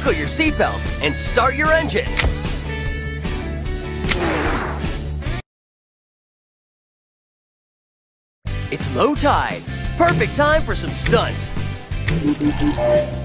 Buckle your seatbelts and start your engine. It's low tide. Perfect time for some stunts.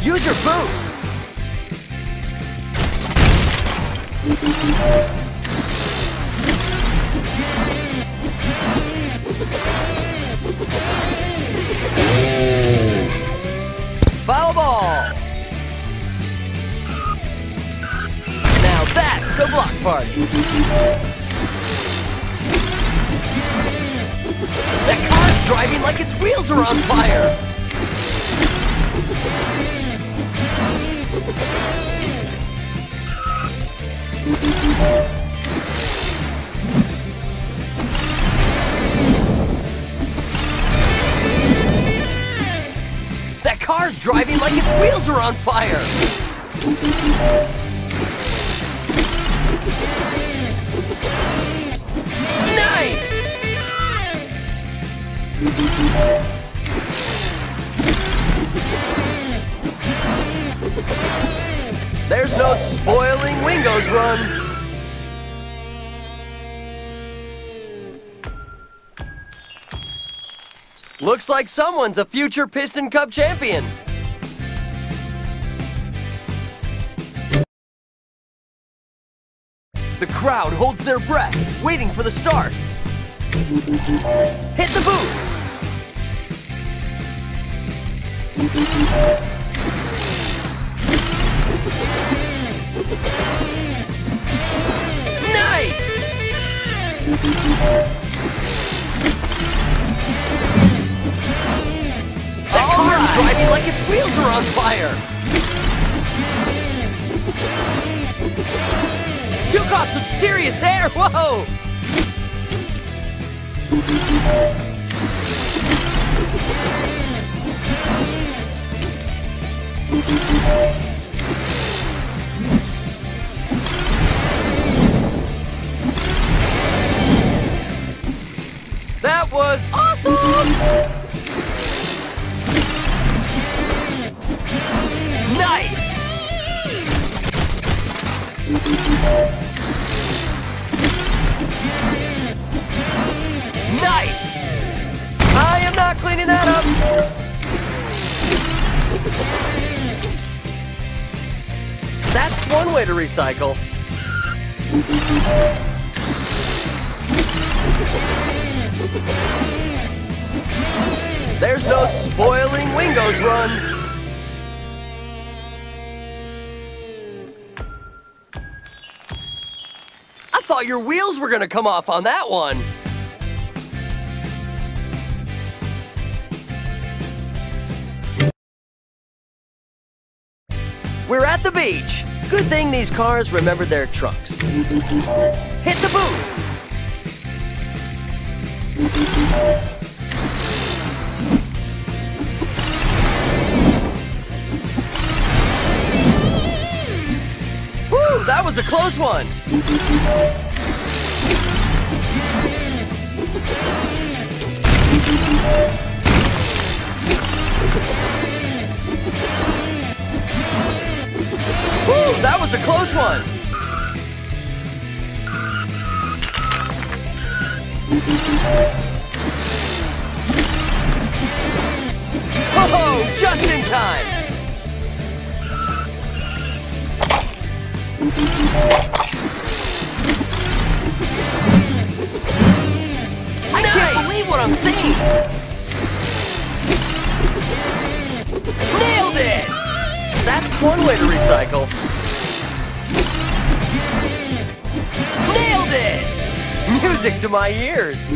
Use your boost. Foul ball. A block party. That car's driving like its wheels are on fire. That car's driving like its wheels are on fire. There's no spoiling Wingo's run. Looks like someone's a future Piston Cup champion. The crowd holds their breath, waiting for the start. Hit the boost! You got some serious air, whoa! That was awesome! Nice! One way to recycle. There's no spoiling Wingo's run. I thought your wheels were gonna come off on that one. We're at the beach. Good thing these cars remembered their trunks. Hit the boost. Woo, that was a close one. Woo, that was a close one. Oh, just in time. I can't believe what I'm seeing. One way to recycle. Nailed it! Music to my ears.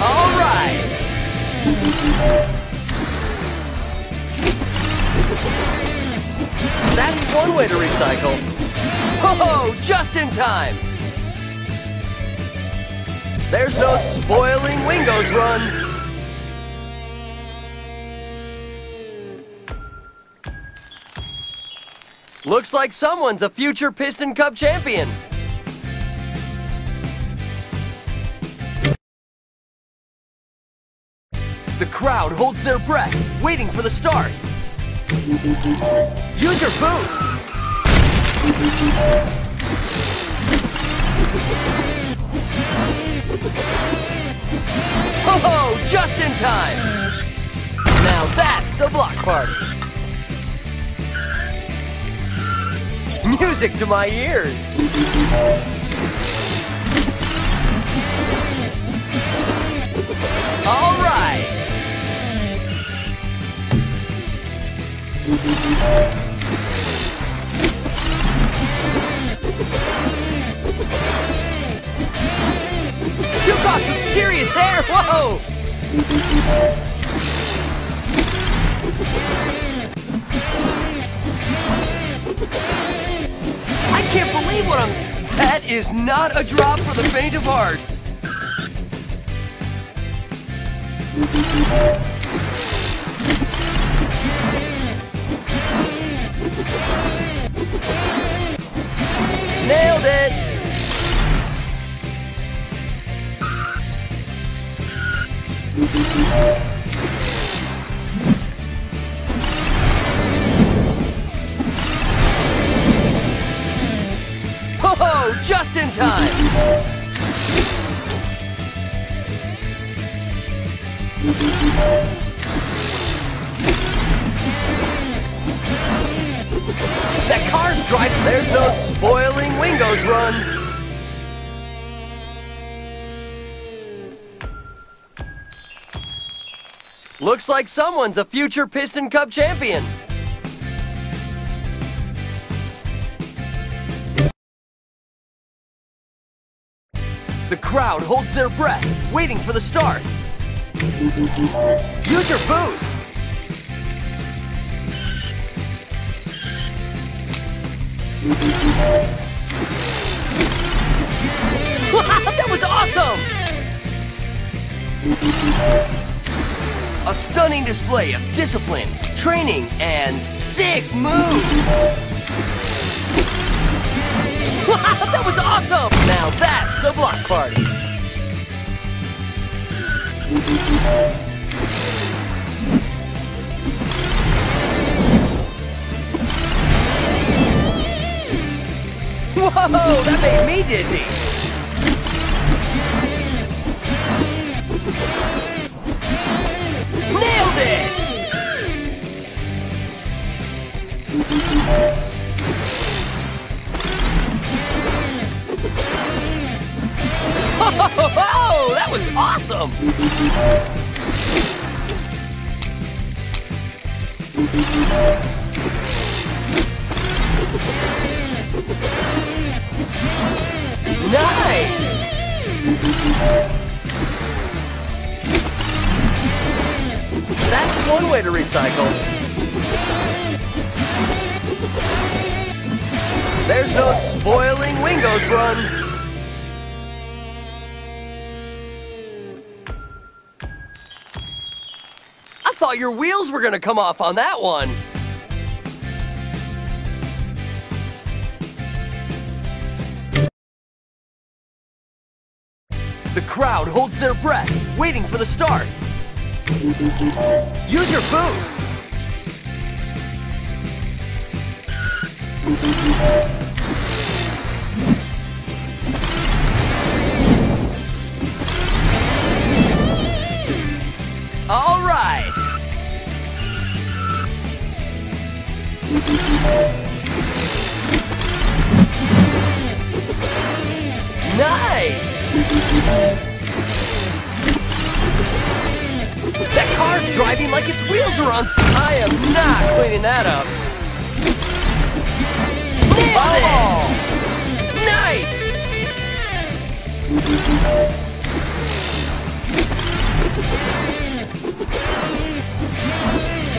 All right. That's one way to recycle. Oh, just in time. There's no spoiling Wingo's run. Looks like someone's a future Piston Cup champion. The crowd holds their breath, waiting for the start. Use your boost! Ho! Just in time! Now that's a block party! Music to my ears! All right! Is not a drop for the faint of heart. Nailed it! Ho time! That car's driving. There's no spoiling Wingo's run. Looks like someone's a future Piston Cup champion. The crowd holds their breath, waiting for the start. Use your boost. that was awesome! A stunning display of discipline, training, and sick moves! That was awesome! Now that's a block party! Whoa, that made me dizzy! Nailed it! Awesome! Nice! That's one way to recycle. There's no spoiling Wingo's run. Thought your wheels were gonna come off on that one. The crowd holds their breath, waiting for the start. Use your boost. Nice. That car's driving like its wheels are on. I am not cleaning that up. It! Nice!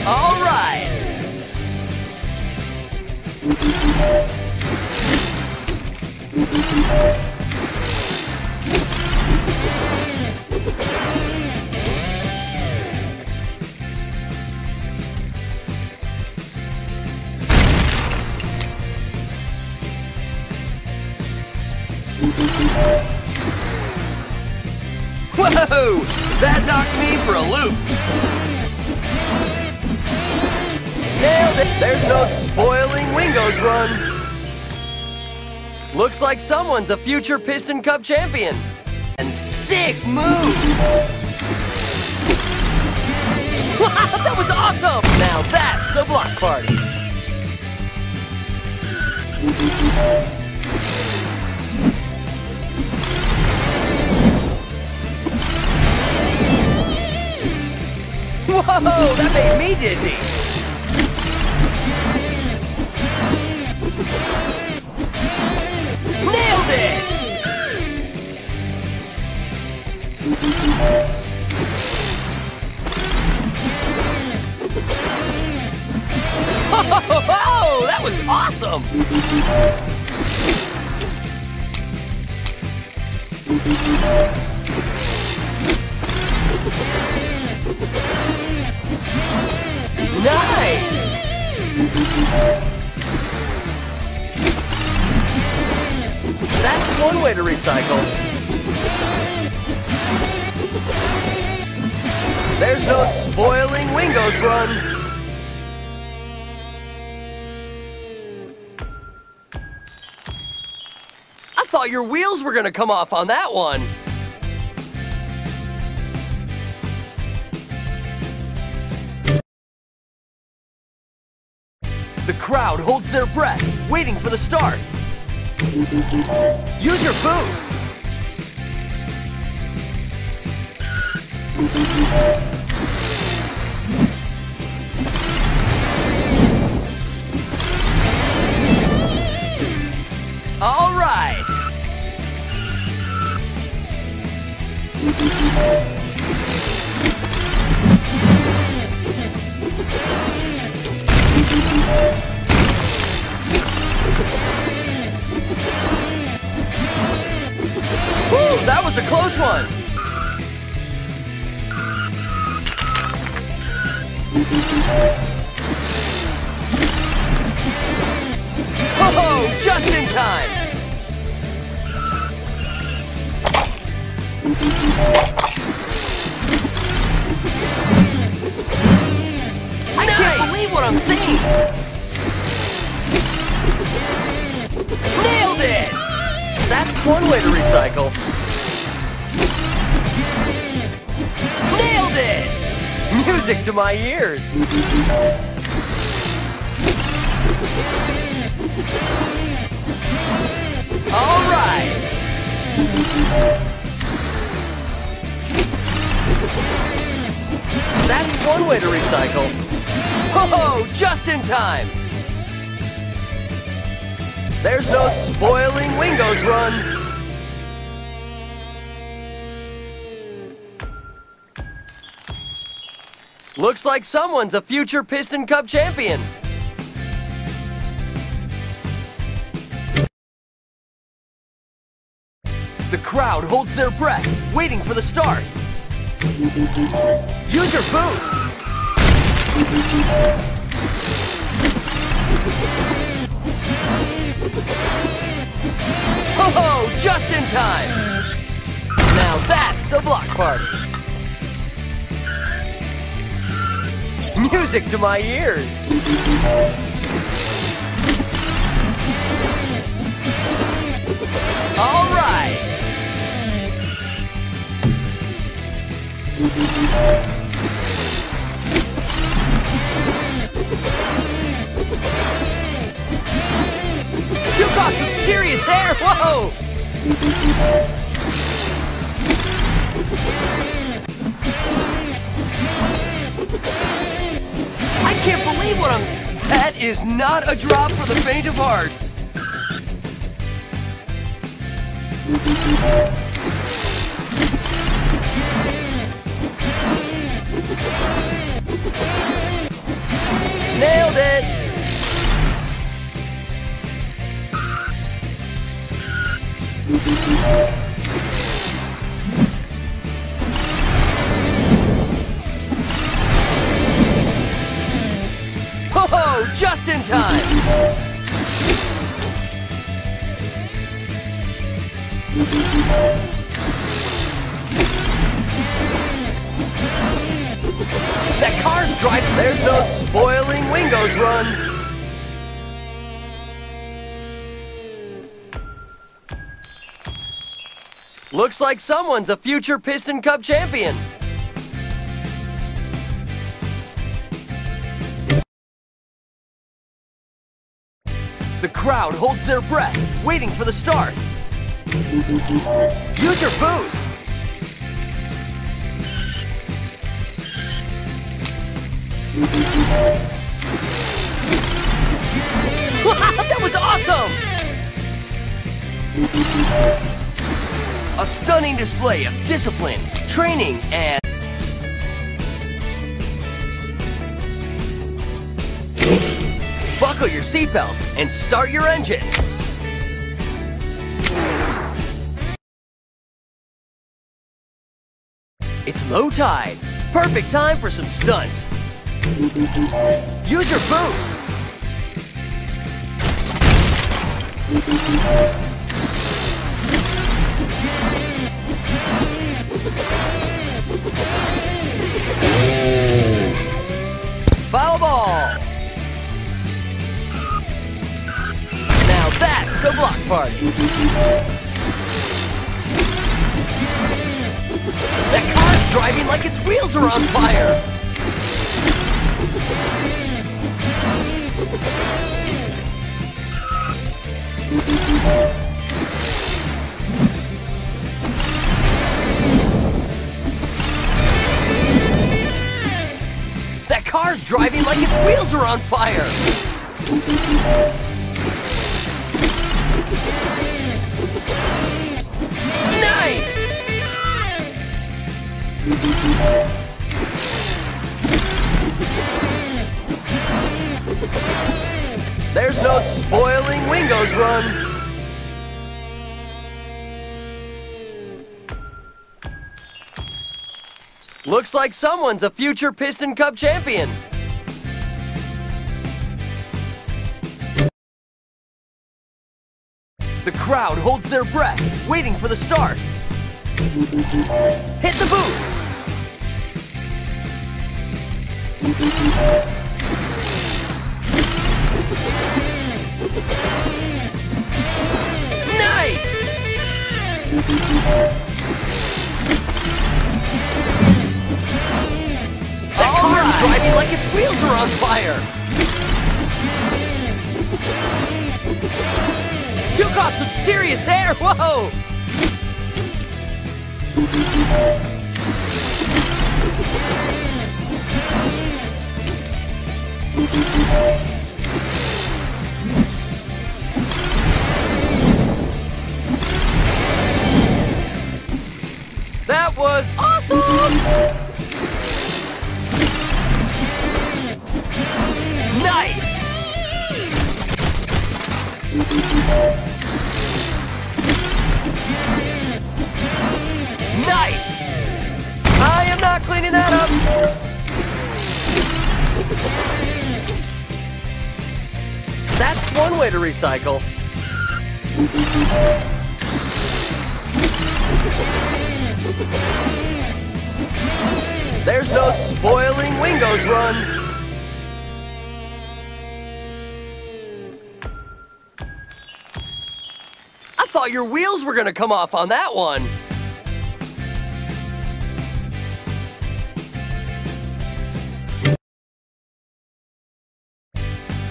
All right. Whoa! That knocked me for a loop! Nailed it! There's no spoiling Wingo's run. Looks like someone's a future Piston Cup champion. And sick move! That was awesome! Now that's a block party. Whoa, that made me dizzy. Oh, that was awesome! Nice! That's one way to recycle. There's no spoiling Wingo's run. Thought your wheels were gonna come off on that one. The crowd holds their breath, waiting for the start. Use your boost. Woo, that was a close one. Oh, just in time. I can't believe what I'm seeing. Nailed it! That's one way to recycle. Nailed it! Music to my ears. All right. That's one way to recycle. Oh, just in time. There's no spoiling Wingo's run. Looks like someone's a future Piston Cup champion. The crowd holds their breath, waiting for the start. Use your boost. Oh, just in time. Now that's a block party. Music to my ears. All right. You got some serious hair. Whoa. I can't believe what I'm. That is not a drop for the faint of heart. Nailed it! Just in time! That car's driving. There's no spoiling Wingo's run. Looks like someone's a future Piston Cup champion. The crowd holds their breath, waiting for the start. Use your that was awesome! A stunning display of discipline, training, and... Buckle your seatbelts and start your engine. It's low tide. Perfect time for some stunts. Use your boost. Foul ball. Now that's a block party. That car's driving like its wheels are on fire. That car's driving like its wheels are on fire. Nice! Run. Looks like someone's a future Piston Cup champion. The crowd holds their breath, waiting for the start. Hit the boost! That car's right. driving like its wheels are on fire! You got some serious air, whoa! That was awesome! Nice! Nice! I am not cleaning that up! That's one way to recycle. There's no spoiling Wingo's run. I thought your wheels were gonna come off on that one.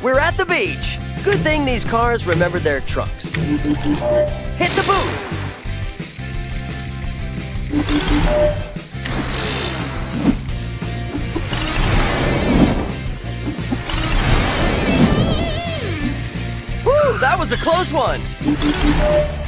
We're at the beach. Good thing these cars remembered their trunks. Hit the boost! Woo, that was a close one!